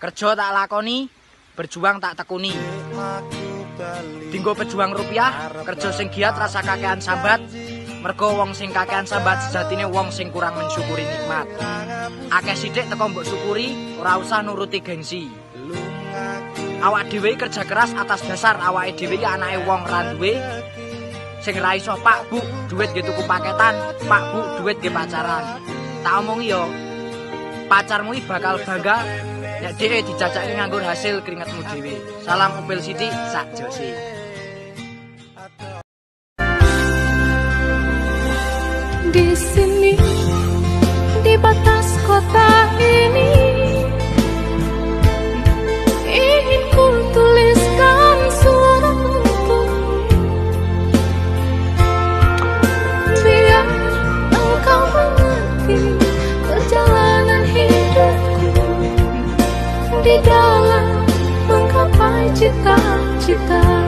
Kerja tak lakoni, berjuang tak tekuni. Dinggo pejuang rupiah, kerja sing giat rasa kakean sambat. Mergo wong sing kakean sambat sejatine wong sing kurang mensyukuri nikmat. Akeh sithik teko mbok syukuri, ora usah nuruti gengsi. Awak dhewe kerja keras atas dasar awake dhewe ya anake wong ra duwe. Sing ra iso Pak Bu, duit nggih tuku paketan, Pak Bu, duit nggih pacaran. Tak omongi yo, pacarmu bakal bangga nek dhewe dijajaki nganggo hasil keringetmu dhewe. Salam Upil Siti sak jose. Di dalam menggapai cita-cita